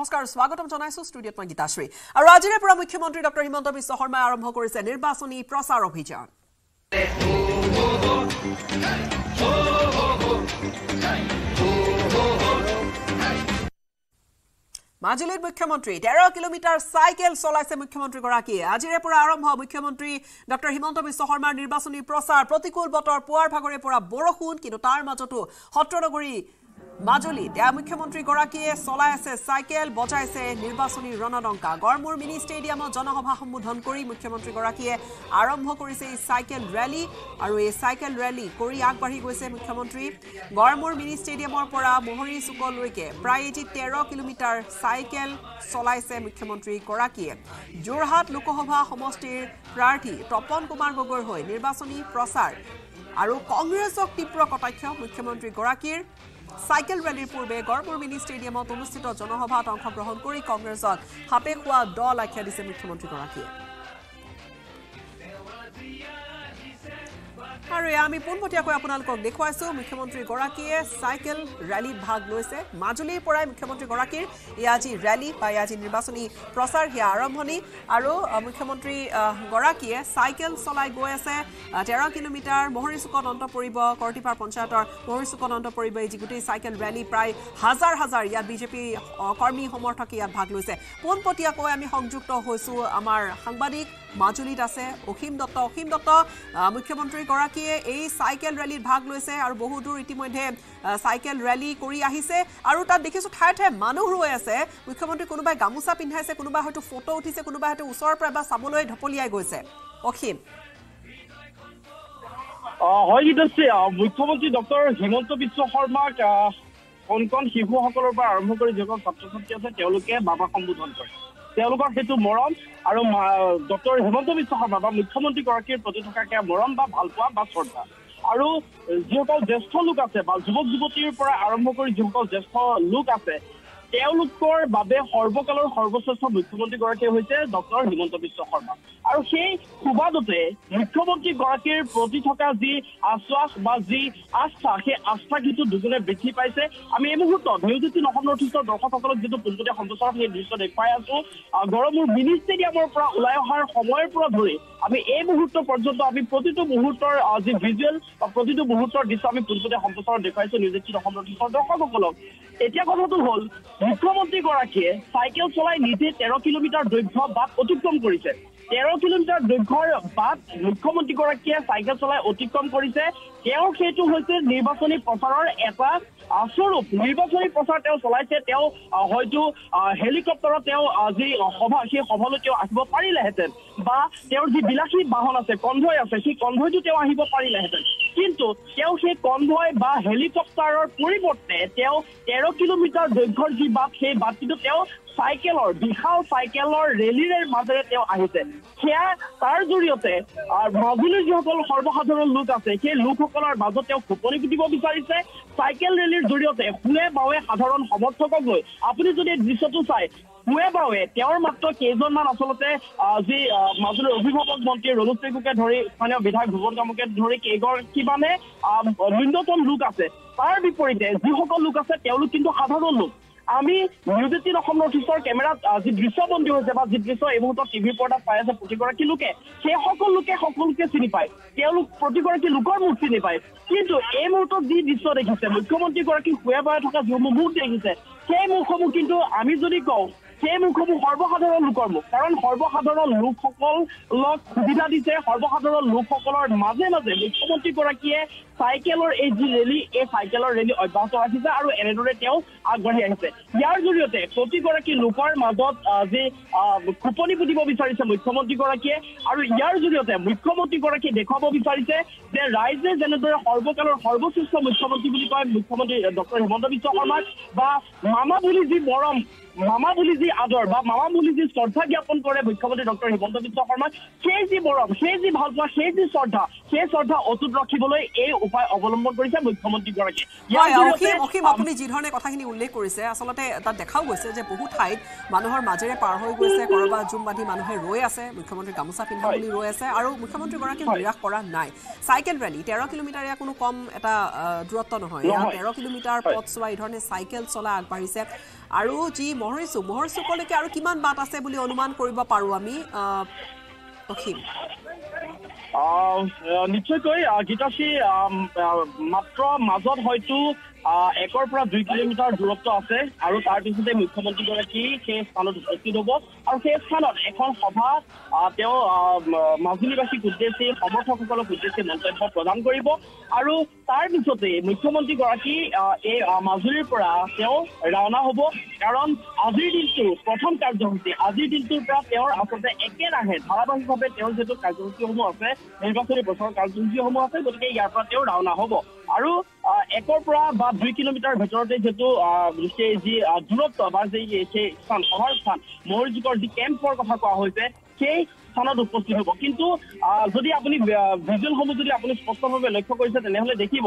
নমস্কাৰ স্বাগতম জনাইছো ষ্টুডিঅ'ত মই গীতাশ্ৰী আৰু আজিৰে পৰা মুখ্যমন্ত্ৰী ডক্টৰ হিমন্ত বিশ্ব শৰ্মাই আৰম্ভ কৰিছে নিৰ্বাচনী প্ৰচাৰ অভিযান। মাজুলীত মুখ্যমন্ত্ৰী তেৰ কিলোমিটাৰ চাইকেল চলাইছে মুখ্যমন্ত্ৰীগৰাকীয়ে। আজিৰে পৰা আৰম্ভ মুখ্যমন্ত্ৰী ডক্টৰ হিমন্ত বিশ্ব শৰ্মাৰ নিৰ্বাচনী প্ৰচাৰ। প্ৰতিকূল বতৰ পুৱাৰ ভাগৰে পৰা বৰষুণ কিন্তু তাৰ মাজতো সত্ৰনগৰী মাজুলীত এয়া মুখ্যমন্ত্ৰীগৰাকীয়ে চলাই আছে চাইকেল বজাইছে নিৰ্বাচনী ৰণদংকা। গড়মূৰ মিনি ষ্টেডিয়ামত জনসভা সম্বোধন কৰি মুখ্যমন্ত্ৰীগৰাকীয়ে আৰম্ভ কৰিছে এই চাইকেল ৰেলী আৰু এই চাইকেল ৰেলী কৰি আগবাঢ়ি গৈছে মুখ্যমন্ত্ৰী। গড়মূৰ মিনি ষ্টেডিয়ামৰ পৰা মোহৰি চুকলৈকে প্ৰায় এটি তেৰ কিলোমিটাৰ চাইকেল চলাইছে মুখ্যমন্ত্ৰীগৰাকীয়ে যোৰহাট লোকসভা সমষ্টিৰ প্ৰাৰ্থী তপন কুমাৰ গগৈৰ হৈ নিৰ্বাচনী প্ৰচাৰ আৰু কংগ্ৰেছক তীব্ৰ কটাক্ষ মুখ্যমন্ত্ৰীগৰাকীৰ চাইকেল ৰেলীৰ পূৰ্বে গড়মূৰ মিনি ষ্টেডিয়ামত অনুষ্ঠিত জনসভাত অংশগ্ৰহণ কৰি কংগ্ৰেছক সাপে খোৱা দল আখ্যা দিছে মুখ্যমন্ত্ৰীগৰাকীয়ে। আৰু এয়া আমি পোনপটীয়াকৈ আপোনালোকক দেখুৱাইছো। মুখ্যমন্ত্ৰীগৰাকীয়ে চাইকেল ৰেলীত ভাগ লৈছে। মাজুলীৰ পৰাই মুখ্যমন্ত্ৰীগৰাকীৰ এয়া আজি ৰেলী বা এয়া আজি নিৰ্বাচনী প্ৰচাৰ সেয়া আৰম্ভণি। আৰু মুখ্যমন্ত্ৰী গৰাকীয়ে চাইকেল চলাই গৈ আছে। তেৰ কিলোমিটাৰ মহৰি চুকত অন্ত পৰিব। কৰতিপাৰ পঞ্চায়তৰ মহৰি চুকত অন্ত পৰিব। এই যি গোটেই চাইকেল ৰেলী প্ৰায় হাজাৰ হাজাৰ ইয়াত বিজেপি কৰ্মী সমৰ্থকে ইয়াত ভাগ লৈছে। পোনপটীয়াকৈ আমি সংযুক্ত হৈছোঁ। আমাৰ সাংবাদিক মাজুলীত আছে অসীম দত্ত। অসীম দত্ত মুখ্যমন্ত্ৰীগৰাকীয়ে এই চাইকেল ৰেলীত ভাগ লৈছে আৰু বহু দূৰ ইতিমধ্যে চাইকেল ৰেলী কৰি আহিছে। আৰু তাত দেখিছোঁ ঠায়ে ঠায়ে মানুহ ৰৈ আছে। মুখ্যমন্ত্ৰী কোনোবাই গামোচা পিন্ধাইছে কোনোবাই হয়তো ফটো উঠিছে কোনোবাই হয়তো ওচৰৰ পৰা এবাৰ চাবলৈ ঢপলিয়াই গৈছে। অসীম। হয় গীতাশ্ৰী মুখ্যমন্ত্ৰী ডক্টৰ হিমন্ত বিশ্ব শৰ্মাক কণ কণ শিশুসকলৰ পৰা আৰম্ভ কৰি যিসকল ছাত্ৰ ছাত্ৰী আছে তেওঁলোকে বাবা সম্বোধন কৰে। তেওঁলোকৰ সেইটো মৰম আৰু ডক্টৰ হিমন্ত বিশ্ব শৰ্মা বা মুখ্যমন্ত্ৰীগৰাকীৰ প্ৰতি থকা সেয়া মৰম বা ভালপোৱা বা শ্ৰদ্ধা। আৰু যিসকল জ্যেষ্ঠ লোক আছে বা যুৱক যুৱতীৰ পৰা আৰম্ভ কৰি যিসকল জ্যেষ্ঠ লোক আছে তেওঁলোকৰ বাবে সৰ্বকালৰ সৰ্বশ্ৰেষ্ঠ মুখ্যমন্ত্ৰীগৰাকীয়ে হৈছে ডক্টৰ হিমন্ত বিশ্ব শৰ্মা। আৰু সেই সুবাদতে মুখ্যমন্ত্ৰীগৰাকীৰ প্ৰতি থকা যি আশ্বাস বা যি আস্থা সেই আস্থা কিন্তু দুজনে বৃদ্ধি পাইছে। আমি এই মুহূৰ্তত নিউজ অসম নৰ্থ ইষ্টৰ দৰ্শকসকলক যিটো পোনপটীয়া সম্প্ৰচাৰত সেই দৃশ্য দেখুৱাই আছো গড়মূৰ মিনি ষ্টেডিয়ামৰ পৰা ওলাই অহাৰ সময়ৰ পৰা ধৰি আমি এই মুহূৰ্ত পৰ্যন্ত আমি প্ৰতিটো মুহূৰ্তৰ যি ভিজুৱেল বা প্ৰতিটো মুহূৰ্তৰ দৃশ্য আমি পোনপটীয়া সম্প্ৰচাৰত দেখুৱাইছো নিউজ এইটিন অসম নৰ্থ ইষ্টৰ দৰ্শকসকলক। এতিয়া কথাটো হ'ল মুখ্যমন্ত্ৰীগৰাকীয়ে চাইকেল চলাই নিজে তেৰ কিলোমিটাৰ দৈৰ্ঘ্য বাট অতিক্ৰম কৰিছে। তেৰ কিলোমিটাৰ দৈৰ্ঘ্যৰ বাট মুখ্যমন্ত্ৰীগৰাকীয়ে চাইকেল চলাই অতিক্ৰম কৰিছে। তেওঁৰ সেইটো হৈছে নিৰ্বাচনী প্ৰচাৰৰ এটা স্বৰূপ। নিৰ্বাচনী প্ৰচাৰ তেওঁ চলাইছে তেওঁ হয়তো হেলিকপ্টাৰত তেওঁ যি সভা সেই সভালৈ তেওঁ আহিব পাৰিলেহেঁতেন। বা তেওঁৰ যি বিলাসী বাহন আছে কনভয় আছে সেই কনভয়টো তেওঁ আহিব পাৰিলেহেঁতেন। কিন্তু তেওঁ সেই কনভয় বা হেলিকপ্টাৰৰ পৰিৱৰ্তে তেওঁ তেৰ কিলোমিটাৰ দৈৰ্ঘ্যৰ যি বাট সেই বাটটিটো তেওঁ চাইকেলৰ বিশাল চাইকেলৰ ৰেলীৰে মাজেৰে তেওঁ আহিছে। সেয়া তাৰ জৰিয়তে মাজুলীৰ যিসকল সৰ্বসাধাৰণ লোক আছে সেই লোকসকলৰ মাজত তেওঁ খোপনি পুতিব বিচাৰিছে। চাইকেল ৰেলীৰ জৰিয়তে সোঁৱে বাৱে সাধাৰণ সমৰ্থকক লৈ। আপুনি যদি দৃশ্যটো চাই সোঁৱে বাৱে তেওঁৰ মাত্ৰ কেইজনমান আচলতে যি মাজুলীৰ অভিভাৱক মন্ত্ৰী ৰণুজ পেগুকে ধৰি স্থানীয় বিধায়ক ভুৱন কামুকে ধৰি কেইগৰাকীমানে ন্যূনতম লোক আছে। তাৰ বিপৰীতে যিসকল লোক আছে তেওঁলোক কিন্তু সাধাৰণ লোক। আমি নিউজ এইটিন অসম নৰ্থ ইষ্টৰ কেমেৰাত যি দৃশ্যবন্দী হৈছে বা যি দৃশ্য এই মুহূৰ্তত টিভিৰ পৰ্দাত পাই আছে প্ৰতিগৰাকী লোকে সেই সকলো লোকে সকলোকে চিনি পায়। তেওঁলোক প্ৰতিগৰাকী লোকৰ মুখ চিনি পায়। কিন্তু এই মুহূৰ্তত যি দৃশ্য দেখিছে মুখ্যমন্ত্ৰীগৰাকী শুৱে বাৰে থকা যিসমূহ মুখ দেখিছে সেই মুখসমূহ কিন্তু আমি যদি কওঁ সেই মুখসমূহ সৰ্বসাধাৰণ লোকৰ মুখ। কাৰণ সৰ্বসাধাৰণ লোকসকলক সুবিধা দিছে। সৰ্বসাধাৰণ লোকসকলৰ মাজে মাজে মুখ্যমন্ত্ৰীগৰাকীয়ে চাইকেলৰ এই যি ৰেলী এই চাইকেলৰ ৰেলী অব্যাহত ৰাখিছে আৰু এনেদৰে তেওঁ আগবাঢ়ি আহিছে। ইয়াৰ জৰিয়তে প্ৰতিগৰাকী লোকৰ মাজত যি খোপনি পুতিব বিচাৰিছে মুখ্যমন্ত্ৰীগৰাকীয়ে আৰু ইয়াৰ জৰিয়তে মুখ্যমন্ত্ৰীগৰাকীয়ে দেখুৱাব বিচাৰিছে যে ৰাইজে যেনেদৰে সৰ্বকালৰ সৰ্বশ্ৰেষ্ঠ মুখ্যমন্ত্ৰী বুলি কয় মুখ্যমন্ত্ৰী ডক্টৰ হিমন্ত বিশ্ব শৰ্মাক বা মামা বুলি যি মৰম মামা বুলি যি আদৰ বা মামা বুলি যি শ্ৰদ্ধা জ্ঞাপন কৰে মুখ্যমন্ত্ৰী ডক্টৰ হিমন্ত বিশ্ব শৰ্মাক সেই যি মৰম সেই যি ভাল পোৱা সেই যি শ্ৰদ্ধা সেই শ্ৰদ্ধা অটুট ৰাখিবলৈ এই উপায় অৱলম্বন কৰিছে মুখ্যমন্ত্ৰীগৰাকীয়ে অসীম আপুনি যিধৰণে কথাখিনি উল্লেখ কৰিছে আচলতে তাত দেখাও গৈছে যে বহু ঠাইত মানুহৰ মাজেৰে পাৰ হৈ গৈছে কৰবাত জুম বান্ধি মানুহে ৰৈ আছে মুখ্যমন্ত্ৰী গামোচা পিন্ধা। বুলি ৰৈ আছে আৰু মুখ্যমন্ত্ৰীগৰাকীক হয়। নিৰাশ কৰা নাই চাইকেল ৰেলী তেৰ কিলোমিটাৰ এয়া কোনো কম এটা দূৰত্ব নহয়। তেৰ কিলোমিটাৰ। পথ চোৱা এই ধৰণে চাইকেল চলা আগবাঢ়িছে আৰু যি মহৰিচুক মহৰিচুকলৈকে আৰু কিমান বাট আছে বুলি অনুমান কৰিব পাৰোঁ আমি অসীম নিশ্চয়কৈ গীতাশ্ৰী মাত্ৰ মাজত হয়তো একৰ পৰা দুই কিলোমিটাৰ দূৰত্ব আছে আৰু তাৰপিছতে মুখ্যমন্ত্ৰীগৰাকী সেই স্থানত উপস্থিত হ'ব। আৰু সেই স্থানত এখন সভা তেওঁ মাজুলীবাসীক উদ্দেশ্যি সমৰ্থকসকলক উদ্দেশ্যি মন্তব্য প্ৰদান কৰিব। আৰু তাৰ পিছতে মুখ্যমন্ত্ৰীগৰাকী এই মাজুলীৰ পৰা তেওঁ ৰাওনা হ'ব। কাৰণ আজিৰ দিনটো প্ৰথম কাৰ্যসূচী। আজিৰ দিনটোৰ পৰা তেওঁৰ আচলতে একেৰাহে ধাৰাবাহিকভাৱে তেওঁৰ যিটো কাৰ্যসূচীসমূহ আছে নিৰ্বাচনী প্ৰচাৰৰ কাৰ্যসূচীসমূহ আছে গতিকে ইয়াৰ পৰা তেওঁ ৰাওনা হ'ব। আৰু একৰ পৰা বা দুই কিলোমিটাৰ ভিতৰতে সেই যি দূৰত্ব বা যি সেই স্থান সভাৰ স্থান মহৰযুগৰ যি কেম্পৰ কথা কোৱা হৈছে সেই স্থানত উপস্থিত হ'ব। কিন্তু যদি আপুনি ভিজুৱেলসমূহ যদি আপুনি স্পষ্টভাৱে লক্ষ্য কৰিছে তেনেহলে দেখিব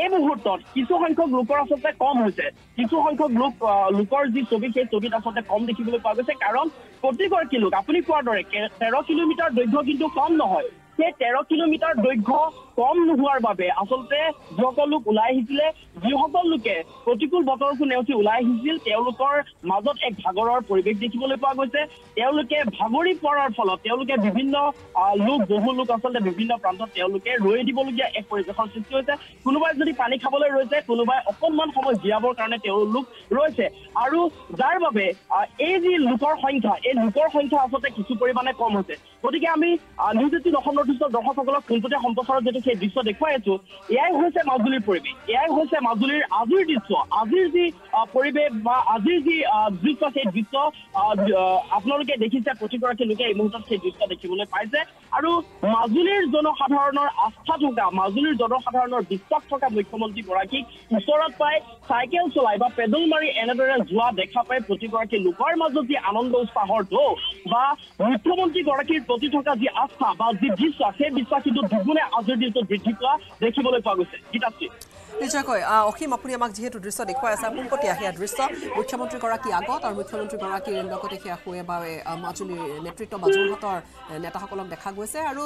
এই মুহূৰ্তত কিছু সংখ্যক লোকৰ আচলতে কম হৈছে। কিছু সংখ্যক লোক লোকৰ যি ছবি সেই ছবিত আচলতে কম দেখিবলৈ পোৱা গৈছে। কাৰণ প্ৰতিগৰাকী লোক আপুনি কোৱাৰ দৰে তেৰ কিলোমিটাৰ দৈৰ্ঘ্য কিন্তু কম নহয়। সেই তেৰ কিলোমিটাৰ দৈৰ্ঘ্য কম নোহোৱাৰ বাবে আচলতে যিসকল লোক ওলাই আহিছিলে যিসকল লোকে প্ৰতিকূল বতৰকো নেওচি ওলাই আহিছিল তেওঁলোকৰ মাজত এক ভাগৰৰ পৰিৱেশ দেখিবলৈ পোৱা গৈছে। তেওঁলোকে ভাগৰি পৰাৰ ফলত তেওঁলোকে বিভিন্ন লোক বহু লোক আচলতে বিভিন্ন প্ৰান্তত তেওঁলোকে ৰৈ দিবলগীয়া এক পৰিৱেশৰ সৃষ্টি হৈছে। কোনোবাই যদি পানী খাবলৈ ৰৈছে কোনোবাই অকণমান সময় জীয়াবৰ কাৰণে তেওঁলোক ৰৈছে। আৰু যাৰ বাবে এই যি লোকৰ সংখ্যা এই লোকৰ সংখ্যা আচলতে কিছু পৰিমাণে কম হৈছে। গতিকে আমি নিউজ এইটিন অসম নৰ্থ ইষ্টৰ দৰ্শকসকলক পোনপটীয়া সম্প্ৰচাৰত যিটো সেই দৃশ্য দেখুৱাই আছো। এয়াই হৈছে মাজুলীৰ পৰিৱেশ। এয়াই হৈছে মাজুলীৰ আজিৰ দৃশ্য। আজিৰ যি পৰিৱেশ বা আজিৰ যি দৃশ্য সেই দৃশ্য আপোনালোকে দেখিছে প্ৰতিগৰাকী লোকে এই মুহূৰ্তত সেই দৃশ্য দেখিবলৈ পাইছে। আৰু মাজুলীৰ জনসাধাৰণৰ আস্থা থকা মাজুলীৰ জনসাধাৰণৰ বিশ্বাস থকা মুখ্যমন্ত্ৰী গৰাকীক ওচৰত পাই চাইকেল চলাই বা পেডল মাৰি এনেদৰে যোৱা দেখা পাই প্ৰতিগৰাকী লোকৰ মাজত যি আনন্দ উৎসাহৰ ঢৌ বা মুখ্যমন্ত্ৰী গৰাকীৰ প্ৰতি থকা যি আস্থা বা যি বিশ্বাস সেই বিশ্বাস কিন্তু দুগুণে আজিৰ দিনটোত বৃদ্ধি পোৱা দেখিবলৈ পোৱা গৈছে। গীতাশ্ৰী। নিশ্চয়কৈ অসীম আপুনি আমাক যিহেতু দৃশ্য দেখুৱাই আছে পোনপটীয়া সেয়া দৃশ্য। মুখ্যমন্ত্ৰীগৰাকী আগত আৰু মুখ্যমন্ত্ৰীগৰাকীৰ লগতে সেয়া শুৱে বা আহ, মাজুলীৰ নেতৃত্ব বা যোৰহাটৰ নেতাসকলক দেখা গৈছে। আৰু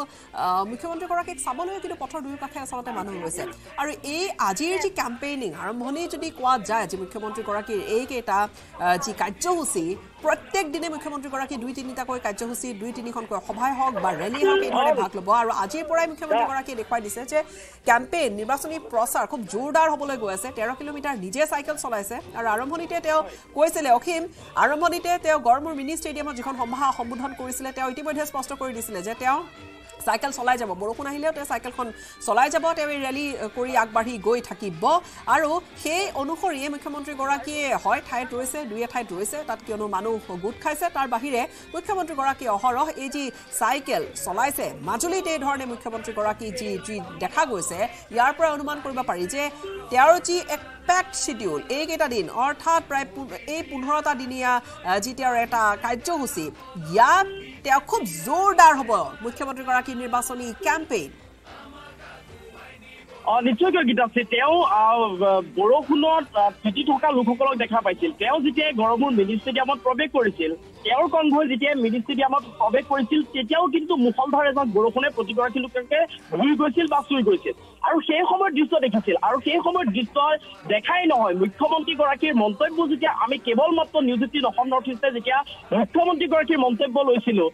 মুখ্যমন্ত্ৰীগৰাকীক চাবলৈ কিন্তু পথৰ দুয়োকাষে আচলতে মানুহ গৈছে আৰু এই আজিৰ যি কেম্পেইনিং আৰম্ভণি যদি কোৱা যায় যে মুখ্যমন্ত্ৰীগৰাকীৰ এইকেইটা যি কাৰ্যসূচী প্ৰত্যেক দিনে মুখ্যমন্ত্ৰীগৰাকী দুই তিনিটাকৈ কাৰ্যসূচী দুই তিনিখনকৈ সভাই হওক বা ৰেলী হওক এইদৰে ভাগ ল'ব। আৰু আজিৰ পৰাই মুখ্যমন্ত্ৰীগৰাকীয়ে দেখুৱাই দিছে যে কেম্পেইন নিৰ্বাচনী প্ৰচাৰ খুব জোৰদাৰ হ'বলৈ গৈ আছে। তেৰ কিলোমিটাৰ নিজে চাইকেল চলাইছে। আৰু আৰম্ভণিতে তেওঁ কৈছিলে অসীম আৰম্ভণিতে তেওঁ গড়মূৰ মিনি ষ্টেডিয়ামত যিখন সভা সম্বোধন কৰিছিলে তেওঁ ইতিমধ্যে স্পষ্ট কৰি দিছিলে যে তেওঁ চাইকেল চলাই যাব। বৰষুণ আহিলেও তেওঁ চাইকেলখন চলাই যাব। তেওঁ ৰেলী কৰি আগবাঢ়ি গৈ থাকিব। আৰু সেই অনুসৰিয়ে মুখ্যমন্ত্ৰীগৰাকীয়ে হয় ঠাইত ৰৈছে দুই এঠাইত ৰৈছে। তাত কিয়নো মানুহ গোট খাইছে। তাৰ বাহিৰে মুখ্যমন্ত্ৰীগৰাকীয়ে অহৰহ এই যি চাইকেল চলাইছে মাজুলীত এই ধৰণে মুখ্যমন্ত্ৰীগৰাকী যি যি দেখা গৈছে ইয়াৰ পৰা অনুমান কৰিব পাৰি যে তেওঁৰ যি এক পেক্ট শ্বিডিউল এইকেইটা দিন অৰ্থাৎ প্ৰায় এই পোন্ধৰটা দিনীয়া যি তেওঁৰ এটা কাৰ্যসূচী। ইয়াত তেওঁ খুব জোৰদাৰ হ'ব। মুখ্যমন্ত্ৰীগৰাকীৰ নিৰ্বাচনী কেম্পেইন। নিশ্চয়কৈ গীতাশ্ৰী তেওঁ বৰষুণত তিতি থকা লোকসকলক দেখা পাইছিল। তেওঁ যেতিয়া গড়মূৰ মিনি ষ্টেডিয়ামত প্ৰৱেশ কৰিছিল তেওঁৰ কনভয় যেতিয়া মিনি ষ্টেডিয়ামত প্ৰৱেশ কৰিছিল তেতিয়াও কিন্তু মুখলধাৰ এজাক বৰষুণে প্ৰতিগৰাকী লোককে ধুই গৈছিল বা চুই গৈছিল। আৰু সেই সময়ত দৃশ্য দেখিছিল আৰু সেই সময়ত দৃশ্য দেখাই নহয় মুখ্যমন্ত্ৰীগৰাকীৰ মন্তব্য যেতিয়া আমি কেৱল মাত্ৰ নিউজ এইটিন অসম নৰ্থ ইষ্টে যেতিয়া মুখ্যমন্ত্ৰীগৰাকীৰ মন্তব্য লৈছিলো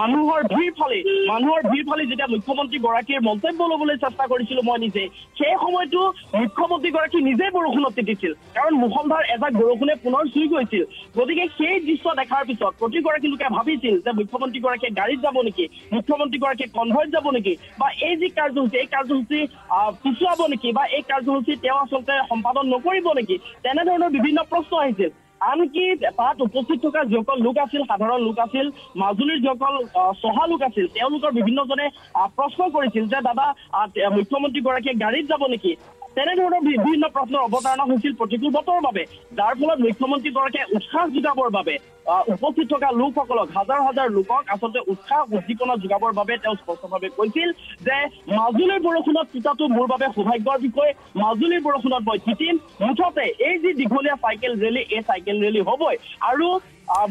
মানুহৰ ভিৰ ফালি মানুহৰ ভিৰ ফালি যেতিয়া মুখ্যমন্ত্ৰীগৰাকীৰ মন্তব্য ল'বলৈ চেষ্টা কৰিছিলো মই নিজে সেই সময়তো মুখ্যমন্ত্ৰীগৰাকী নিজে বৰষুণত তিতিছিল। কাৰণ মুখলধাৰ এজাক বৰষুণে পুনৰ চুই গৈছিল। গতিকে সেই দৃশ্য দেখাৰ পিছত প্ৰতিগৰাকী লোকে ভাবিছিল যে মুখ্যমন্ত্ৰীগৰাকীয়ে গাড়ীত যাব নেকি মুখ্যমন্ত্ৰীগৰাকীয়ে কনভয়ত যাব নেকি বা এই যি কাৰ্যসূচী এই কাৰ্যসূচী পিছুৱাব নেকি বা এই কাৰ্যসূচী তেওঁ আচলতে সম্পাদন নকৰিব নেকি তেনেধৰণৰ বিভিন্ন প্ৰশ্ন আহিছিল। আনকি তাত উপস্থিত থকা যিসকল লোক আছিল সাধাৰণ লোক আছিল মাজুলীৰ যিসকল চহা লোক আছিল তেওঁলোকৰ বিভিন্নজনে প্ৰশ্ন কৰিছিল যে দাদা মুখ্যমন্ত্ৰীগৰাকীয়ে গাড়ীত যাব নেকি? তেনেধৰণৰ বিভিন্ন প্ৰশ্নৰ অৱতাৰণা হৈছিল প্ৰতিকূল বতৰৰ বাবে যাৰ ফলত মুখ্যমন্ত্ৰীগৰাকীয়ে উৎসাহ যোগাবৰ বাবে উপস্থিত থকা লোকসকলক হাজাৰ হাজাৰ লোকক আচলতে উৎসাহ উদ্দীপনা যোগাবৰ বাবে তেওঁ স্পষ্টভাৱে কৈছিল যে মাজুলীৰ বৰষুণত তিতাটো মোৰ বাবে সৌভাগ্যৰ বিষয়। মাজুলীৰ বৰষুণত মই তিতিম। মুঠতে এই যি দীঘলীয়া চাইকেল ৰেলী এই চাইকেল ৰেলী হ'বই। আৰু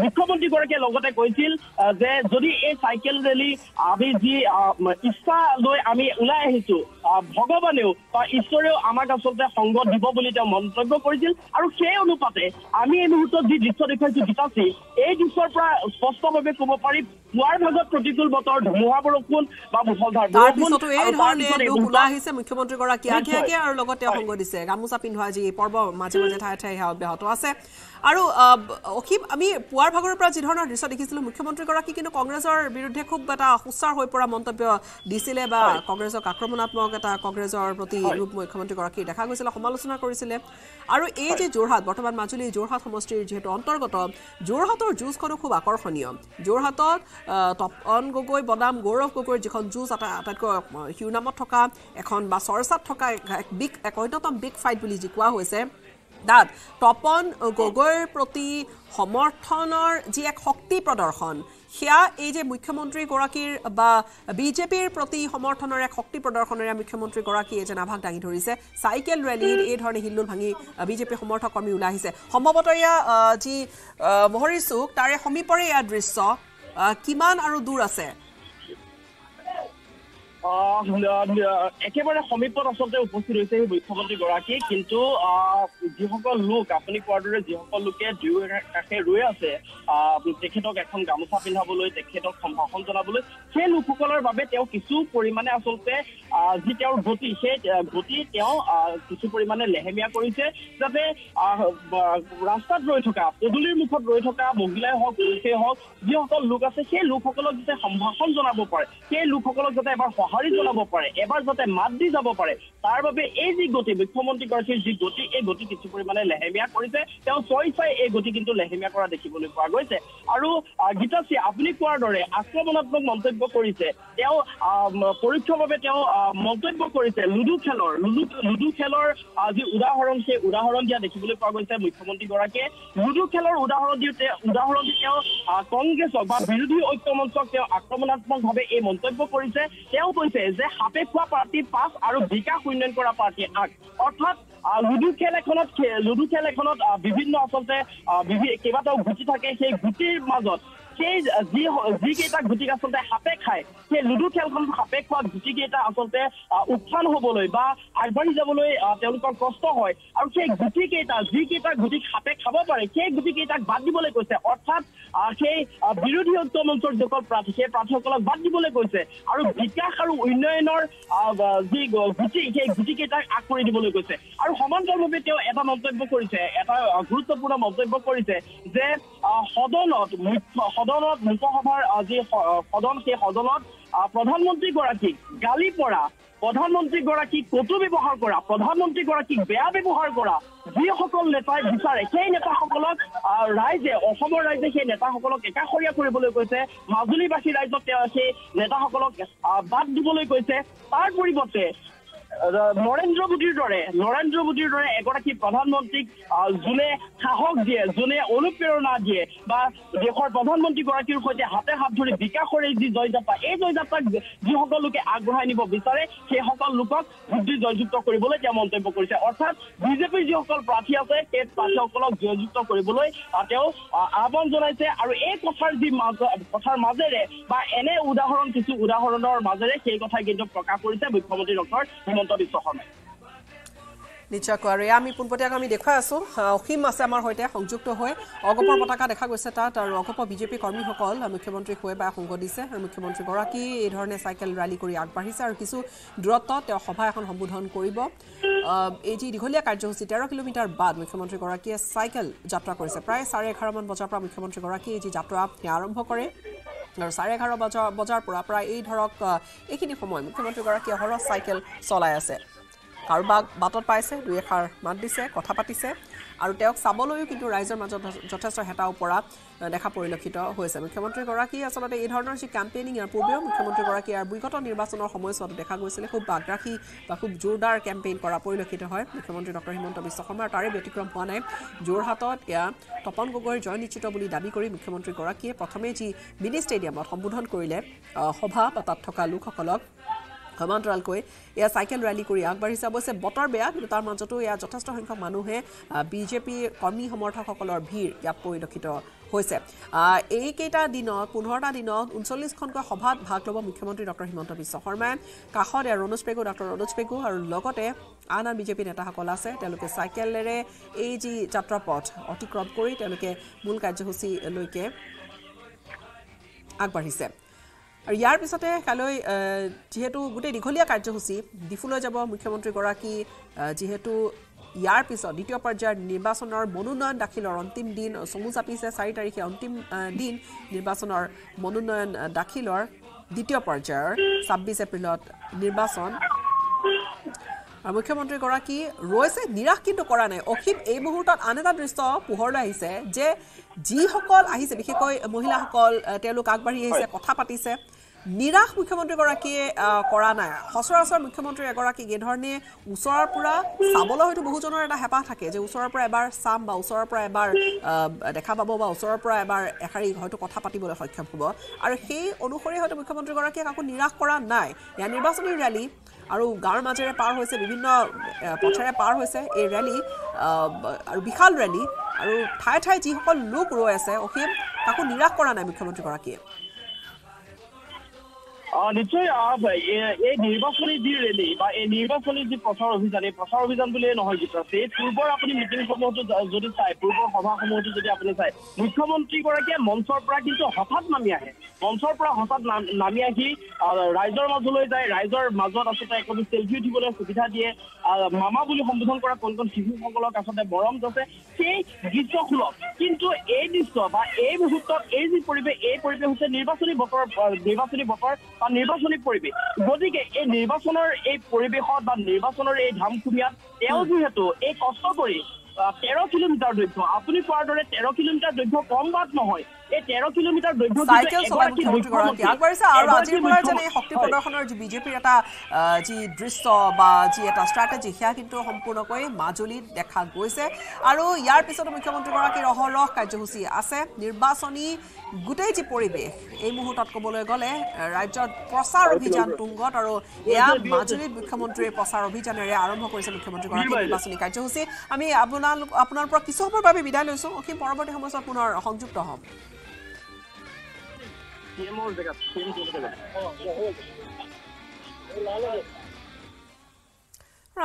মুখ্যমন্ত্ৰীগৰাকীয়ে লগতে কৈছিল যে যদি এই চাইকেল ৰেলী আমি যি ইচ্ছা লৈ আমি ওলাই আহিছো আহ, ভগৱানেও বা ঈশ্বৰেও আমাক আচলতে সংগ দিব বুলি তেওঁ মন্তব্য কৰিছিল। আৰু সেই অনুপাতে আমি এই মুহূৰ্তত যি দৃশ্য দেখুৱাইছো গীতাশ্ৰী এই দৃশ্যৰ পৰা স্পষ্টভাৱে ক'ব পাৰি পুৱাৰ ভাগত প্ৰতিকূল বতৰ ধুমুহা বৰষুণ বা পিছতো এই আৰু ধৰণে তাৰপিছত এই লোক মুহূৰ্তত ওলাই আহিছে মুখ্যমন্ত্ৰীগৰাকী আগে নিশ্চয়। আগে আৰু লগতে হয়। সংগ দিছে গামোচা পিন্ধোৱা যি পৰ্ব মাজে মাজে ঠায়ে ঠায়ে সেয়া অব্যাহত আছে আৰু অসীম আমি পুৱাৰ ভাগৰ পৰা যি ধৰণৰ দৃশ্য দেখিছিলো মুখ্যমন্ত্ৰীগৰাকী কিন্তু কংগ্ৰেছৰ বিৰুদ্ধে খুব এটা সুচাৰ হৈ পৰা মন্তব্য দিছিলে বা কংগ্ৰেছক আক্ৰমণাত্মক এটা কংগ্ৰেছৰ প্ৰতি ৰূপ মুখ্যমন্ত্ৰীগৰাকীৰ দেখা গৈছিলে সমালোচনা কৰিছিলে আৰু এই যে যোৰহাট বৰ্তমান মাজুলী যোৰহাট সমষ্টিৰ যিহেতু অন্তৰ্গত যোৰহাটৰ যুঁজখনো খুব আকৰ্ষণীয়। যোৰহাটত তপন গগৈ বনাম গৌৰৱ গগৈৰ যিখন যুঁজ আটাইতকৈ শিৰোনামত থকা এখন বা চৰ্চাত থকা এক বিগ এক অন্যতম বিগ ফাইট বুলি যি কোৱা হৈছে তাত তপন গগৈৰ প্ৰতি সমৰ্থনৰ যি এক শক্তি প্ৰদৰ্শন সেয়া এই যে মুখ্যমন্ত্ৰীগৰাকীৰ বা বিজেপিৰ প্ৰতি সমৰ্থনৰ শক্তি প্ৰদৰ্শনেৰে মুখ্যমন্ত্ৰীগৰাকীয়ে যেন আভাস দাঙি ধৰিছে চাইকেল ৰেলীত এই ধৰণে হিল্লোল ভাঙি বিজেপি সমৰ্থক কৰ্মী ওলাই আহিছে। সম্ভৱতঃ এয়া যি মহৰী চুক তাৰে সমীপৰে এয়া দৃশ্য। কিমান আৰু দূৰ আছে? একেবাৰে সমীপত আচলতে উপস্থিত হৈছে সেই মুখ্যমন্ত্ৰী গৰাকী কিন্তু যিসকল লোক আপুনি কোৱাৰ দৰে যিসকল লোকে দুয়ো কাষে ৰৈ আছে তেখেতক এখন গামোচা পিন্ধাবলৈ তেখেতক সম্ভাষণ জনাবলৈ সেই লোকসকলৰ বাবে তেওঁ কিছু পৰিমাণে আচলতে যি তেওঁৰ গতি সেই গতি তেওঁ কিছু পৰিমাণে লেহেমীয়া কৰিছে যাতে ৰাস্তাত ৰৈ থকা পদূলিৰ মুখত ৰৈ থকা মহিলাই হওক পুৰুষেই হওক যিসকল লোক আছে সেই লোকসকলক যাতে সম্ভাষণ জনাব পাৰে সেই লোকসকলক যাতে এবাৰ সঁহাৰি জনাব পাৰে এবাৰ যাতে মাত দি যাব পাৰে তাৰ বাবে এই যি গতি মুখ্যমন্ত্ৰীগৰাকীৰ যি গতি এই গতি কিছু পৰিমাণে লেহেমীয়া কৰিছে তেওঁ ছয় এই গতি কিন্তু লেহেমীয়া কৰা দেখিবলৈ পোৱা গৈছে। আৰু গীতাশ্ৰী আপুনি কোৱাৰ দৰে আক্ৰমণাত্মক মন্তব্য কৰিছে তেওঁ পৰোক্ষভাৱে তেওঁ মন্তব্য কৰিছে লুডু খেলৰ লুডু লুডু খেলৰ যি উদাহৰণ সেই উদাহৰণ দিয়া দেখিবলৈ পোৱা গৈছে মুখ্যমন্ত্ৰীগৰাকীয়ে। লুডু খেলৰ উদাহৰণ দি তেওঁ উদাহৰণ দি তেওঁ কংগ্ৰেছক বা বিৰোধী ঐক্যমঞ্চক তেওঁ আক্ৰমণাত্মকভাৱে এই মন্তব্য কৰিছে। তেওঁ কৈছে যে সাপে খোৱা পাৰ্টি পাঁচ আৰু বিকাশ উন্নয়ন কৰা পাৰ্টি আগ অৰ্থাৎ লুডু খেল এখনত লুডু খেল এখনত বিভিন্ন আচলতে কেইবাটাও গুটি থাকে। সেই গুটিৰ মাজত সেই যি যিকেইটা গুটিক আচলতে সাপে খায় সেই লুডু খেলখন সাপে খোৱা গুটিকেইটা আচলতে আহ, উত্থান হবলৈ বা আগবাঢ়ি যাবলৈ তেওঁলোকৰ কষ্ট হয়। আৰু সেই গুটিকেইটা যিকেইটা গুটিক সাপে খাব পাৰে সেই গুটিকেইটাক বাদ দিবলৈ কৈছে। অৰ্থাৎ সেই বিৰোধী ঐক্য মঞ্চৰ যিসকল প্ৰাৰ্থী সেই প্ৰাৰ্থীসকলক বাদ দিবলৈ কৈছে। আৰু বিকাশ আৰু উন্নয়নৰ যি গুটি সেই গুটিকেইটাক আগ কৰি দিবলৈ কৈছে। আৰু সমান্তৰালভাৱে তেওঁ এটা মন্তব্য কৰিছে এটা গুৰুত্বপূৰ্ণ মন্তব্য কৰিছে যে সদনত মুখ্য সদনত লোকসভাৰ যি সদন সেই সদনত প্ৰধানমন্ত্ৰীগৰাকীক গালি পৰা প্ৰধানমন্ত্ৰীগৰাকীক কটু ব্যৱহাৰ কৰা প্ৰধানমন্ত্ৰীগৰাকীক বেয়া ব্যৱহাৰ কৰা যিসকল নেতাই বিচাৰে সেই নেতাসকলক ৰাইজে অসমৰ ৰাইজে সেই নেতাসকলক একাষৰীয়া কৰিবলৈ কৈছে মাজুলীবাসী ৰাইজক তেওঁ সেই নেতাসকলক বাদ দিবলৈ কৈছে। তাৰ পৰিৱৰ্তে নৰেন্দ্ৰ মোদীৰ দৰে নৰেন্দ্ৰ মোদীৰ দৰে এগৰাকী প্ৰধানমন্ত্ৰীক যোনে সাহস দিয়ে যোনে অনুপ্ৰেৰণা দিয়ে বা দেশৰ প্ৰধানমন্ত্ৰীগৰাকীৰ সৈতে হাতে হাত ধৰি বিকাশৰ এই যি জয়যাত্ৰা এই জয়যাত্ৰাক যিসকল লোকে আগবঢ়াই নিব বিচাৰে সেইসকল লোকক বুদ্ধি জয়যুক্ত কৰিবলৈ তেওঁ মন্তব্য কৰিছে। অৰ্থাৎ বিজেপিৰ যিসকল প্ৰাৰ্থী আছে সেই প্ৰাৰ্থীসকলক জয়যুক্ত কৰিবলৈ তেওঁ আহ, আহ্বান জনাইছে আৰু এই কথাৰ যি কথাৰ মাজেৰে বা এনে উদাহৰণ কিছু উদাহৰণৰ মাজেৰে সেই কথাই কিন্তু প্ৰকাশ কৰিছে মুখ্যমন্ত্ৰী ডক্টৰ হিমন্ত বিশ্ব শৰ্মাই। নিশ্চয়কৈ আৰু এয়া আমি পোনপটীয়াকৈ আমি দেখুৱাই আছোঁ। অসীম আছে আমাৰ সৈতে সংযুক্ত হৈ। অগপৰ পতাকা দেখা গৈছে তাত আৰু অগপৰ বিজেপি কৰ্মীসকল মুখ্যমন্ত্ৰীক হৈ বা সংগ দিছে মুখ্যমন্ত্ৰীগৰাকী এই ধৰণে চাইকেল ৰেলী কৰি আগবাঢ়িছে আৰু কিছু দূৰত্বত তেওঁ সভা এখন সম্বোধন কৰিব। এই যি দীঘলীয়া কাৰ্যসূচী তেৰ কিলোমিটাৰ বাদ মুখ্যমন্ত্ৰীগৰাকীয়ে চাইকেল যাত্ৰা কৰিছে। প্ৰায় চাৰে এঘাৰমান বজাৰ পৰা মুখ্যমন্ত্ৰীগৰাকীয়ে এই যি যাত্ৰা আৰম্ভ কৰে। আৰু চাৰে এঘাৰ বজাৰ বজাৰ পৰা প্ৰায় এই ধৰক এইখিনি সময় মুখ্যমন্ত্ৰীগৰাকীয়ে অহৰহ চাইকেল চলাই আছে। কাৰোবাক বাটত পাইছে দুই এষাৰ মাত দিছে কথা পাতিছে। আৰু তেওঁক চাবলৈও কিন্তু ৰাইজৰ মাজত যথেষ্ট হেতাও পৰা দেখা পৰিলক্ষিত হৈছে। মুখ্যমন্ত্ৰীগৰাকী আচলতে এই ধৰণৰ যি কেম্পেইনিং ইয়াৰ পূৰ্বেও মুখ্যমন্ত্ৰীগৰাকী ইয়াৰ বিগত নিৰ্বাচনৰ সময়ছোৱাতো দেখা গৈছিলে খুব বাগৰাখী বা খুব জোৰদাৰ কেম্পেইন কৰা পৰিলক্ষিত হয়। মুখ্যমন্ত্ৰী ডক্টৰ হিমন্ত বিশ্ব শৰ্মাৰ তাৰে ব্যতিক্ৰম হোৱা নাই। যোৰহাটত এয়া তপন গগৈৰ জয় নিশ্চিত বুলি দাবী কৰি মুখ্যমন্ত্ৰীগৰাকীয়ে প্ৰথমে যি মিনি ষ্টেডিয়ামত সম্বোধন কৰিলে সভা বা তাত থকা লোকসকলক সমান্তৰালকৈ এয়া চাইকেল ৰেলী কৰি আগবাঢ়িছে। অৱশ্যে বতৰ বেয়া কিন্তু তাৰ মাজতো এয়া যথেষ্ট সংখ্যক মানুহে বিজেপিৰ কৰ্মী সমৰ্থকসকলৰ ভিৰ ইয়াত পৰিলক্ষিত হৈছে। এইকেইটা দিনত পোন্ধৰটা দিনত ঊনচল্লিছখনকৈ সভাত ভাগ ল'ব মুখ্যমন্ত্ৰী ডক্টৰ হিমন্ত বিশ্ব শৰ্মাই। কাষত এয়া ৰণোজ পেগু ডক্টৰ ৰণোজ পেগু আৰু লগতে আন আন বিজেপি নেতাসকল আছে। তেওঁলোকে চাইকেলেৰে এই যি যাত্ৰাপথ অতিক্ৰম কৰি তেওঁলোকে মূল কাৰ্যসূচীলৈকে আগবাঢ়িছে। আৰু ইয়াৰ পিছতে আহ, যিহেতু গোটেই দীঘলীয়া কাৰ্যসূচী ডিফুলৈ যাব মুখ্যমন্ত্ৰীগৰাকী যিহেতু ইয়াৰ পিছত দ্বিতীয় পৰ্যায়ৰ নিৰ্বাচনৰ মনোনয়ন দাখিলৰ অন্তিম দিন চমু চাপিছে চাৰি তাৰিখে অন্তিম দিন নিৰ্বাচনৰ মনোনয়ন দাখিলৰ দ্বিতীয় পৰ্যায়ৰ ছাব্বিছ এপ্ৰিলত নিৰ্বাচন। আৰু মুখ্যমন্ত্ৰীগৰাকী ৰৈছে নিৰাশ কিন্তু কৰা নাই। অসীম এই মুহূৰ্তত আন এটা দৃশ্য পোহৰলৈ আহিছে যে যিসকল আহিছে বিশেষকৈ মহিলাসকল তেওঁলোক আগবাঢ়ি আহিছে কথা পাতিছে। নিৰাশ মুখ্যমন্ত্ৰীগৰাকীয়ে কৰা নাই। সচৰাচৰ মুখ্যমন্ত্ৰী এগৰাকীক এইধৰণে ওচৰৰ পৰা চাবলৈ হয়তো বহুজনৰ এটা হেঁপাহ থাকে যে ওচৰৰ পৰা এবাৰ চাম বা ওচৰৰ পৰা এবাৰ দেখা পাব বা ওচৰৰ পৰা এবাৰ এষাৰি হয়তো কথা পাতিবলৈ সক্ষম হ'ব। আৰু সেই অনুসৰি হয়তো মুখ্যমন্ত্ৰীগৰাকীয়ে কাকো নিৰাশ কৰা নাই। ইয়াৰ নিৰ্বাচনী ৰেলী আৰু গাঁৱৰ মাজেৰে পাৰ হৈছে বিভিন্ন পথেৰে পাৰ হৈছে এই ৰেলী আৰু বিশাল ৰেলী আৰু ঠায়ে ঠায়ে যিসকল লোক ৰৈ আছে অসীম কাকো নিৰাশ কৰা নাই মুখ্যমন্ত্ৰীগৰাকীয়ে। নিশ্চয় এই নিৰ্বাচনী যি ৰেলী বা এই নিৰ্বাচনী যি প্ৰচাৰ অভিযান এই প্ৰচাৰ অভিযান বুলিয়ে নহয় আছে এই পূৰ্বৰ আপুনি মিটিংসমূহতো যদি চাই পূৰ্বৰ সভাসমূহতো যদি আপুনি চাই মুখ্যমন্ত্ৰীগৰাকীয়ে মঞ্চৰ পৰা কিন্তু হঠাৎ নামি আহে মঞ্চৰ পৰা হঠাৎ নাম- আহি ৰাইজৰ মাজলৈ যায় ৰাইজৰ মাজত আচলতে একপি চেলফি উঠিবলৈ সুবিধা দিয়ে মামা বুলি সম্বোধন কৰা কণ কণ শিশুসকলক আচলতে মৰম যাচে সেই দৃশ্যসুলভ কিন্তু এই দৃশ্য বা এই মুহূৰ্তত এই যি পৰিৱেশ এই পৰিৱেশ হৈছে নিৰ্বাচনী বতৰ নিৰ্বাচনী বতৰ বা নিৰ্বাচনী পৰিৱেশ। গতিকে এই নিৰ্বাচনৰ এই পৰিৱেশত বা নিৰ্বাচনৰ এই ধামখুমীয়াত তেওঁ যিহেতু এই কষ্ট কৰি তেৰ কিলোমিটাৰ দৈৰ্ঘ্য আপুনি কোৱাৰ দৰে তেৰ কিলোমিটাৰ দৈৰ্ঘ্য কম বাট নহয়। এই তেৰ কিলোমিটাৰ দৈৰ্ঘ্য কিন্তু চাইকেল চলাই এগৰাকী মুখ্যমন্ত্ৰীগৰাকী মুখ্যমন্ত্ৰী- আগবাঢ়িছে আৰু এগৰাকী আজিৰ পৰা যেন এই শক্তি। প্ৰদৰ্শনৰ যি বিজেপিৰ এটা যি দৃশ্য বা যি এটা ষ্ট্ৰেটেজি সেয়া কিন্তু সম্পূৰ্ণকৈ মাজুলীত দেখা গৈছে। আৰু ইয়াৰ পিছতো মুখ্যমন্ত্ৰীগৰাকীৰ অহৰহ কাৰ্যসূচী আছে। নিৰ্বাচনী গোটেই যি পৰিৱেশ এই মুহূৰ্তত ক'বলৈ গ'লে ৰাজ্যত প্ৰচাৰ অভিযান তুংগত আৰু এয়া মাজুলীত মুখ্যমন্ত্ৰীৰ প্ৰচাৰ অভিযানেৰে আৰম্ভ কৰিছে মুখ্যমন্ত্ৰীগৰাকীৰ নিৰ্বাচনী। কাৰ্যসূচী। আমি আপোনালোক আপোনাৰ পৰা কিছু সময়ৰ বাবে বিদায় লৈছোঁ। অসীম পৰৱৰ্তী সময়ছোৱাত পুনৰ সংযুক্ত হ'ম।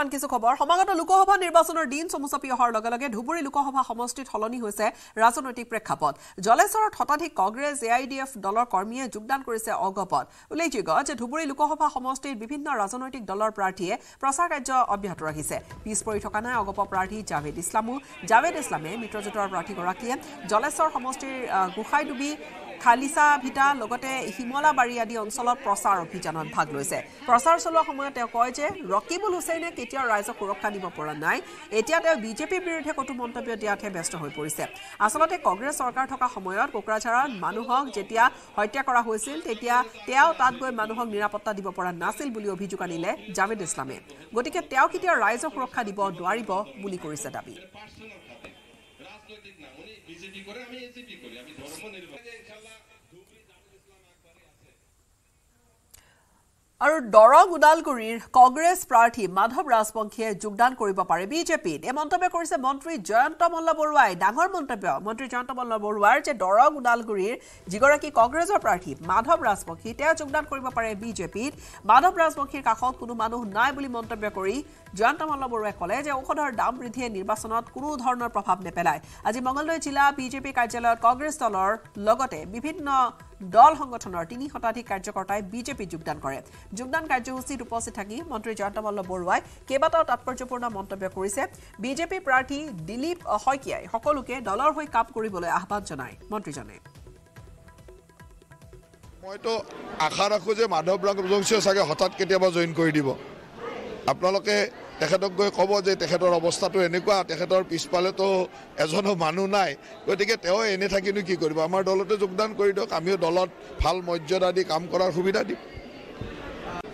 আন কিছু খবৰ? সমাগত লোকসভা নিৰ্বাচনৰ দিন চমু চাপি অহাৰ লগে লগে ধুবুৰী লোকসভা সমষ্টিত সলনি হৈছে ৰাজনৈতিক প্ৰেক্ষাপট। জলেশ্বৰত শতাধিক Congress A I D F দলৰ কৰ্মীয়ে যোগদান কৰিছে অগপত। উল্লেখযোগ্য যে ধুবুৰী লোকসভা সমষ্টিৰ বিভিন্ন ৰাজনৈতিক দলৰ প্ৰাৰ্থীয়ে প্ৰচাৰ কাৰ্য অব্যাহত ৰাখিছে। পিছ পৰি থকা নাই অগপ প্ৰাৰ্থী জাভেদ ইছলামো। জাভেদ ইছলামে মিত্ৰজোঁটৰ প্ৰাৰ্থীগৰাকীয়ে জলেশ্বৰ সমষ্টিৰ গোসাইডুবি খালিচা ভিটা লগতে শিমলাবাৰী আদি অঞ্চলত প্ৰচাৰ অভিযানত ভাগ লৈছে। প্ৰচাৰ চলোৱা সময়ত তেওঁ কয় যে ৰকিবুল হুছেইনে কেতিয়াও ৰাইজক সুৰক্ষা দিব পৰা নাই। এতিয়া তেওঁ বিজেপিৰ বিৰুদ্ধে কটু মন্তব্য দিয়াতহে ব্যস্ত হৈ পৰিছে। আচলতে কংগ্ৰেছ চৰকাৰ থকা সময়ত কোকৰাঝাৰত মানুহক যেতিয়া হত্যা কৰা হৈছিল তেতিয়া তেওঁ তাত গৈ মানুহক নিৰাপত্তা দিব পৰা নাছিল বুলি অভিযোগ আনিলে জাভেদ ইছলামে। গতিকে তেওঁ কেতিয়াও ৰাইজক সুৰক্ষা দিব নোৱাৰিব বুলি কৰিছে দাবী। আৰু দৰং ওদালগুৰিৰ কংগ্ৰেছ প্ৰাৰ্থী মাধৱ ৰাজবংশীয়ে যোগদান কৰিব পাৰে বিজেপিত। এই মন্তব্য কৰিছে মন্ত্ৰী জয়ন্ত মল্ল বৰুৱাই। ডাঙৰ মন্তব্য। মন্ত্ৰী জয়ন্ত মল্ল বৰুৱাৰ যে দৰং ওদালগুৰিৰ যিগৰাকী কংগ্ৰেছৰ প্ৰাৰ্থী মাধৱ ৰাজবংশী তেওঁ যোগদান কৰিব পাৰে বিজেপিত। মাধৱ ৰাজবংশীৰ কাষত কোনো মানুহ নাই বুলি মন্তব্য কৰি জয়ন্ত মল্ল বৰুৱাই ক'লে যে ঔষধৰ দাম বৃদ্ধিয়ে নিৰ্বাচনত কোনো ধৰণৰ প্ৰভাৱ নেপেলায়। আজি মঙলদৈ জিলা বিজেপি কাৰ্যালয়ত কংগ্ৰেছ দলৰ লগতে বিভিন্ন দল সংগঠনৰ তিনি শতাধিক কাৰ্যকৰ্তাই বিজেপিত যোগদান কৰে। যোগদান কাৰ্যসূচীত উপস্থিত থাকি মন্ত্ৰী জয়ন্ত মল্ল বৰুৱাই কেইবাটাও তাৎপৰ্যপূৰ্ণ মন্তব্য কৰিছে। বিজেপি প্ৰাৰ্থী দিলীপ শইকীয়াই সকলোকে দলৰ হৈ কাম কৰিবলৈ আহ্বান জনায়। মন্ত্ৰীজনে। মইতো আশা ৰাখোঁ যে মাধৱ ৰাজবংশীয়ে চাগে হঠাৎ কেতিয়াবা জইন কৰি দিব। আপোনালোকে তেখেতক গৈ ক'ব যে তেখেতৰ অৱস্থাটো এনেকুৱা তেখেতৰ পিছফালেতো এজনো মানুহ নাই। গতিকে তেওঁ এনে থাকিনো কি কৰিব? আমাৰ দলতে যোগদান কৰি দিয়ক আমিও দলত ভাল মৰ্যাদা দি কাম কৰাৰ সুবিধা দিম।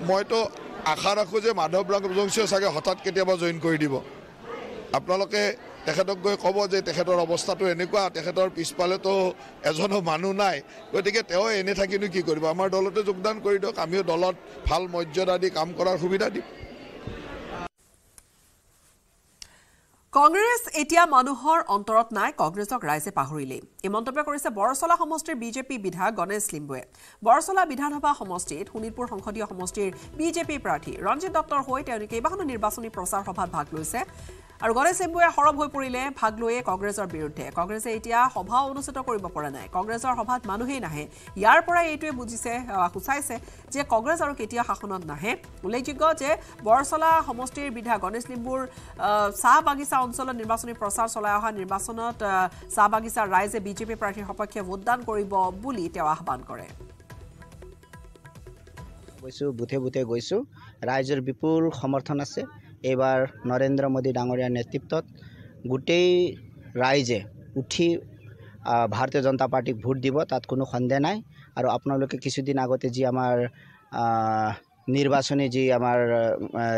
মইতো আশা ৰাখোঁ যে মাধৱ ৰাজবংশীয়ে চাগে হঠাৎ কেতিয়াবা জইন কৰি দিব। আপোনালোকে তেখেতক গৈ ক'ব যে তেখেতৰ অৱস্থাটো এনেকুৱা তেখেতৰ পিছফালেতো এজনো মানুহ নাই। গতিকে তেওঁ এনে থাকিনো কি কৰিব? আমাৰ দলতে যোগদান কৰি দিয়ক আমিও দলত ভাল মৰ্যাদা দি কাম কৰাৰ সুবিধা দিম। কংগ্ৰেছ এতিয়া মানুহৰ অন্তৰত নাই কংগ্ৰেছক ৰাইজে পাহৰিলেই। এই মন্তব্য কৰিছে বৰচলা সমষ্টিৰ বিজেপি বিধায়ক গণেশ লিম্বুৱে। বৰচলা বিধানসভা সমষ্টিত শোণিতপুৰ সংসদীয় সমষ্টিৰ বিজেপি প্ৰাৰ্থী ৰঞ্জিত দত্তৰ হৈ তেওঁলোকে কেইবাখনো নিৰ্বাচনী প্ৰচাৰ সভাত ভাগ লৈছে। আৰু গণেশ লিম্বুৱে সৰব হৈ পৰিলে ভাগ লৈয়ে কংগ্ৰেছৰ বিৰুদ্ধে। কংগ্ৰেছে এতিয়া সভা অনুষ্ঠিত কৰিব পৰা নাই। কংগ্ৰেছৰ সভাত মানুহেই নাহে। ইয়াৰ পৰাই এইটোৱে বুজিছে সূচাইছে যে কংগ্ৰেছ আৰু কেতিয়া শাসনত নাহে। উল্লেখযোগ্য যে বৰচলা সমষ্টিৰ বিধায়ক গণেশ লিম্বুৰ চাহ বাগিচা অঞ্চলত নিৰ্বাচনী প্ৰচাৰ চলাই অহা নিৰ্বাচনত চাহ বাগিচাৰ ৰাইজে বিজেপি প্ৰাৰ্থীৰ সপক্ষে ভোটদান কৰিব বুলি তেওঁ আহ্বান কৰে। গৈছোঁ বুথে বুথে গৈছোঁ। ৰাইজৰ বিপুল সমৰ্থন আছে। এইবাৰ নৰেন্দ্ৰ মোদী ডাঙৰীয়াৰ নেতৃত্বত গোটেই ৰাইজে উঠি ভাৰতীয় জনতা পাৰ্টীক ভোট দিব তাত কোনো সন্দেহ নাই। আৰু আপোনালোকে কিছুদিন আগতে যি আমাৰ নিৰ্বাচনী যি আমাৰ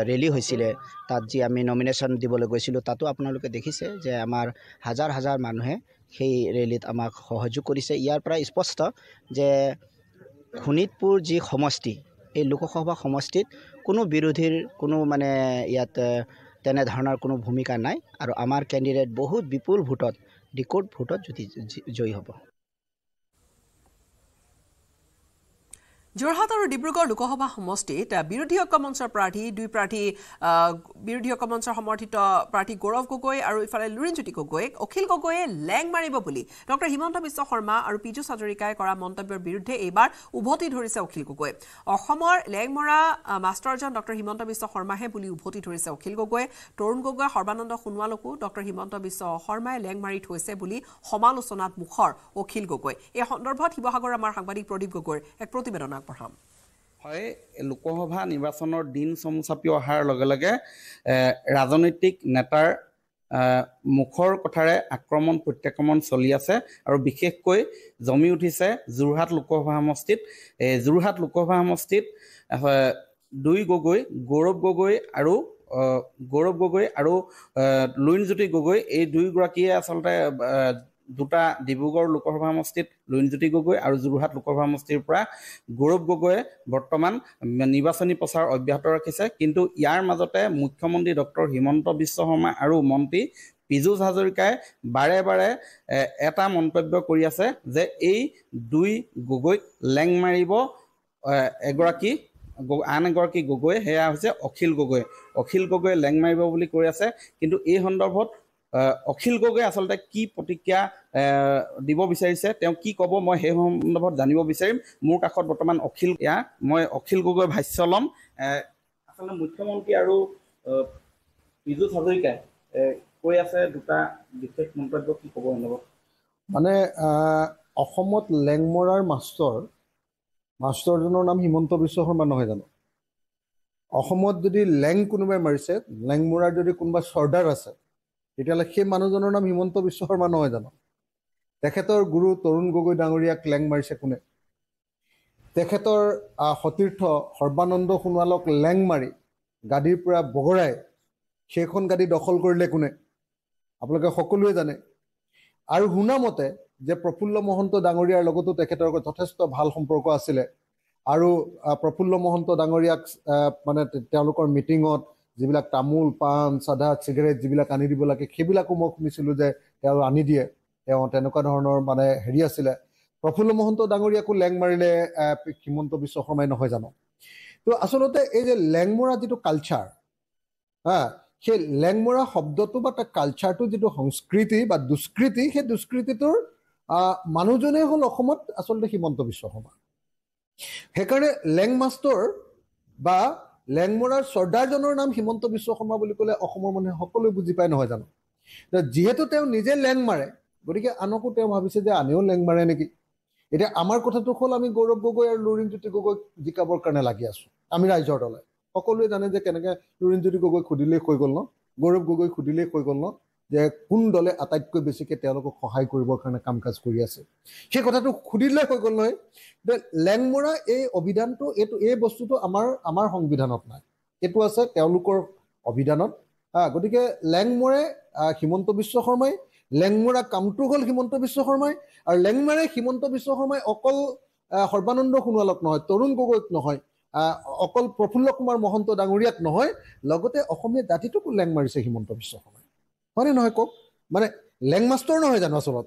ৰেলী হৈছিলে তাত যি আমি নমিনেশ্যন দিবলৈ গৈছিলোঁ তাতো আপোনালোকে দেখিছে যে আমাৰ হাজাৰ হাজাৰ মানুহে সেই ৰেলীত আমাক সহযোগ কৰিছে। ইয়াৰ পৰা স্পষ্ট যে শোণিতপুৰ যি সমষ্টি এই লোকসভা সমষ্টিত কোনো বিৰোধীৰ কোনো মানে ইয়াত তেনেধৰণৰ কোনো ভূমিকা নাই। আৰু আমাৰ কেণ্ডিডেট বহুত বিপুল ভোটত ৰিকৰ্ড ভোটত জয়ী হ'ব। যোৰহাট আৰু ডিব্ৰুগড় লোকসভা সমষ্টিত বিৰোধী ঐক্য মঞ্চৰ প্ৰাৰ্থী দুই প্ৰাৰ্থী বিৰোধী ঐক্য মঞ্চৰ সমৰ্থিত প্ৰাৰ্থী গৌৰৱ গগৈ আৰু ইফালে লুৰিণজ্যোতি গগৈক অখিল গগৈয়ে লেং মাৰিব বুলি ডক্টৰ হিমন্ত বিশ্ব শৰ্মা আৰু পীযুষ হাজৰিকাই কৰা মন্তব্যৰ বিৰুদ্ধে এইবাৰ উভতি ধৰিছে অখিল গগৈ। অসমৰ লেংমৰা আহ, মাষ্টৰজন ডক্টৰ হিমন্ত বিশ্ব শৰ্মাহে বুলি উভতি ধৰিছে অখিল গগৈয়ে। তৰুণ গগৈ সৰ্বানন্দ সোণোৱালকো ডক্টৰ হিমন্ত বিশ্ব শৰ্মাই লেং মাৰি থৈছে বুলি সমালোচনাত মুখৰ অখিল গগৈ। এই সন্দৰ্ভত শিৱসাগৰৰ আমাৰ সাংবাদিক প্ৰদীপ গগৈৰ এক প্ৰতিবেদন আগবঢ়াম হয় লোকসভা নিৰ্বাচনৰ দিন চমু চাপি অহাৰ লগে লগে ৰাজনৈতিক নেতাৰ মুখৰ কথাৰে আক্ৰমণ প্ৰত্যাক্ৰমণ চলি আছে আৰু বিশেষকৈ জমি উঠিছে যোৰহাট লোকসভা সমষ্টিত। এই যোৰহাট লোকসভা সমষ্টিত দুই গগৈ গৌৰৱ গগৈ আৰু গৌৰৱ গগৈ আৰু এ, লুৰিণজ্যোতি গগৈ এই দুয়োগৰাকীয়ে আচলতে দুটা ডিব্ৰুগড় লোকসভা সমষ্টিত লুৰিণজ্যোতি গগৈ আৰু যোৰহাট লোকসভা সমষ্টিৰ পৰা গৌৰৱ গগৈয়ে বৰ্তমান নিৰ্বাচনী প্ৰচাৰ অব্যাহত ৰাখিছে। কিন্তু ইয়াৰ মাজতে মুখ্যমন্ত্ৰী ডক্টৰ হিমন্ত বিশ্ব শৰ্মা আৰু মন্ত্ৰী পীযুষ হাজৰিকাই বাৰে বাৰে এটা মন্তব্য কৰি আছে যে এই দুই গগৈক লেং মাৰিব এগৰাকী আন এগৰাকী গগৈ সেয়া হৈছে অখিল গগৈ। অখিল গগৈ লেং মাৰিব বুলি কৈ আছে। কিন্তু এই সন্দৰ্ভত অখিল গগৈ আচলতে কি প্ৰতিক্ৰিয়া দিব বিচাৰিছে তেওঁ কি ক'ব মই সেই সন্দৰ্ভত জানিব বিচাৰিম। মোৰ কাষত বৰ্তমান অখিল এয়া মই অখিল গগৈ ভাষ্য ল'ম। আচলতে মুখ্যমন্ত্ৰী আৰু পীযুষ হাজৰিকাই কৈ আছে দুটা বিশেষ মন্তব্য কি ক'ব সন্দৰ্ভত? মানে অসমত লেংমৰাৰ মাষ্টৰ মাষ্টৰজনৰ নাম হিমন্ত বিশ্ব শৰ্মা নহয় জানো? অসমত যদি লেং কোনোবাই মাৰিছে লেংমৰাৰ যদি কোনোবা চৰ্দাৰ আছে তেতিয়াহ'লে সেই মানুহজনৰ নাম হিমন্ত বিশ্ব শৰ্মা নহয় জানো? তেখেতৰ গুৰু তৰুণ গগৈ ডাঙৰীয়াক লেং মাৰিছে কোনে? তেখেতৰ সতীৰ্থ সৰ্বানন্দ সোণোৱালক লেং মাৰি গাদীৰ পৰা বগৰাই সেইখন গাদী দখল কৰিলে কোনে? আপোনালোকে সকলোৱে জানে। আৰু শুনামতে যে প্ৰফুল্ল মহন্ত ডাঙৰীয়াৰ লগতো তেখেতৰ যথেষ্ট ভাল সম্পৰ্ক আছিলে। আৰু প্ৰফুল্ল মহন্ত ডাঙৰীয়াক মানে তেওঁলোকৰ মিটিঙত যিবিলাক তামোল পাণ চাধা চিগাৰেট যিবিলাক আনি দিব লাগে সেইবিলাকো মই শুনিছিলোঁ যে তেওঁ আনি দিয়ে। তেওঁ তেনেকুৱা ধৰণৰ মানে হেৰি আছিলে। প্ৰফুল্ল মহন্ত ডাঙৰীয়াকো লেং মাৰিলে হিমন্ত বিশ্ব শৰ্মাই নহয় জানো? তো আচলতে এই যে লেংমৰা যিটো কালচাৰ হা সেই লেংমৰা শব্দটো বা তাৰ কালচাৰটো যিটো সংস্কৃতি বা দুষ্কৃতি সেই দুষ্কৃতিটোৰ মানুহজনেই হ'ল অসমত আচলতে হিমন্ত বিশ্ব শৰ্মা। সেইকাৰণে লেং মাষ্টৰ বা লেংমৰাৰ চৰ্দাৰজনৰ নাম হিমন্ত বিশ্ব শৰ্মা বুলি ক'লে অসমৰ মানুহে সকলোৱে বুজি পায় নহয় জানো? যিহেতু তেওঁ নিজে লেং মাৰে গতিকে আনকো তেওঁ ভাবিছে যে আনেও লেং মাৰে নেকি? এতিয়া আমাৰ কথাটো হ'ল আমি গৌৰৱ গগৈ আৰু লুৰিণজ্যোতি গগৈক জিকাবৰ কাৰণে লাগি আছো আমি ৰাইজৰ দলে। সকলোৱে জানে যে কেনেকৈ লুৰিণজ্যোতি গগৈ সুধিলেই হৈ গ'ল ন? গৌৰৱ গগৈ সুধিলেই হৈ গ'ল ন? যে কোন দলে আটাইতকৈ বেছিকৈ তেওঁলোকক সহায় কৰিবৰ কাৰণে কাম কাজ কৰি আছে। সেই কথাটো সুধিলে হৈ গ'ল নহয় যে লেংমৰা এই অভিধানটো এইটো এই বস্তুটো আমাৰ আমাৰ সংবিধানত নাই। এইটো আছে তেওঁলোকৰ অভিধানত। হা গতিকে লেংমৰে হিমন্ত বিশ্ব শৰ্মাই লেংমৰা কামটো হ'ল হিমন্ত বিশ্ব শৰ্মাই আৰু লেংমাৰে হিমন্ত বিশ্ব শৰ্মাই অকল সৰ্বানন্দ সোণোৱালক নহয় তৰুণ গগৈক নহয় অকল প্ৰফুল্ল কুমাৰ মহন্ত ডাঙৰীয়াক নহয় লগতে অসমীয়া জাতিটোকো লেং মাৰিছে হিমন্ত বিশ্ব শৰ্মাই। হয়নে নহয় কওক মানে লেং মাষ্টৰ নহয় জানো আচলতে